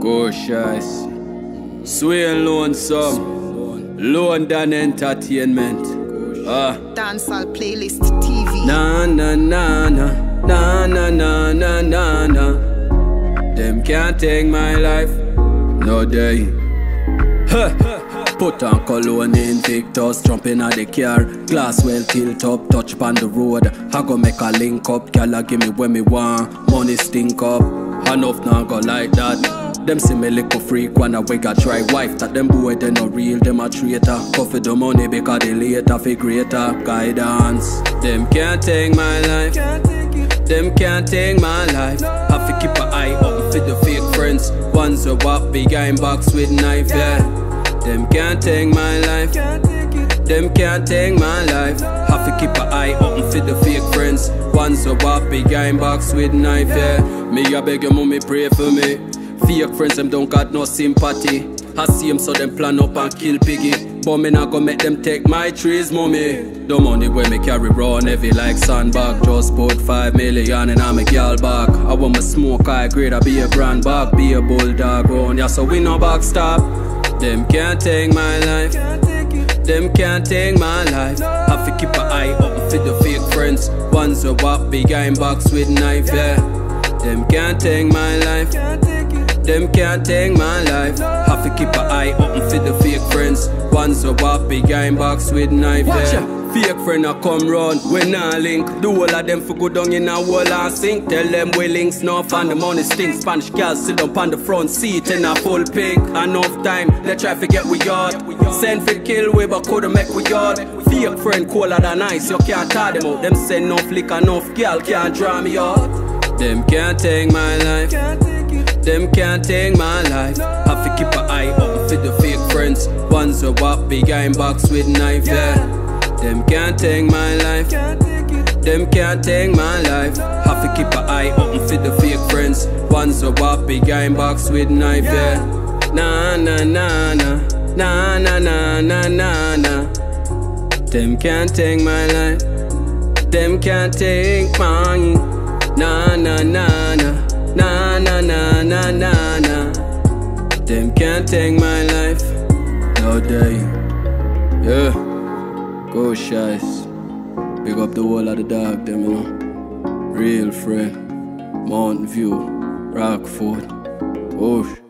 Gorgeous. Sway and lonesome. Lone Don Entertainment. Ah. Uh. Dancehall playlist TV. Na na na na. Na na na na na na. Them can't take my life. No day. Put on cologne in victors, in out the car Glass well tilt up, touch pan the road I go make a link up, gala give me when me want Money stink up, enough now go like that them see me little freak when I wake I try wife that them boy they not real, them a traitor. Coffee the money because they later fi greater guidance. Them can't take my life. Them can't take my life. Have to keep an eye open for the fake friends. Ones who walk behind box with knife, yeah. Them can't take my life. Them can't take my life. Have to keep an eye open for the fake friends. Ones who walk behind box with knife, yeah. Me I beg your mommy pray for me. Fake friends them don't got no sympathy. I see them so them plan up and kill piggy. But me not gonna make them take my trees, mommy. The money where me carry run heavy like sandbag. Just put five million and I'm a gal bag. I want my smoke high grade, I be a brand bag, be a bulldog run. Yeah, so we no backstop. Them can't take my life. Them can't take my life. Have to keep an eye open for the fake friends. Ones who walk behind box with knife, yeah. Them can't take my life. Them can't take my life. Have to keep an eye open for the fake friends. Ones who walk behind box with knife, yeah. Fake friend a come round, we nah link. The whole of them for go down in a wall and sink. Tell them we links enough and the money stink. Spanish girls sit up on the front seat in a full pink. Enough time, they try to get we yard. Send for kill we but couldn't make we yard. Fake friend colder than ice, you can't tie them out. Them send enough lick enough girl can't draw me out. Them can't take my life. Them can't take my life. Have to keep an eye open for the fake friends. Ones who walk behind box with knife, yeah. Them can't take my life. Them can't take my life. Have to keep an eye open for the fake friends. Ones who walk behind box with knife, yeah. Na na na na na na na na na na. Them can't take my life. Them can't take mine. Na na na na na No day. Yeah. Go shies. Pick up the wall of the dog, them, you know. Real friend. Mountain View. Rockford. Osh.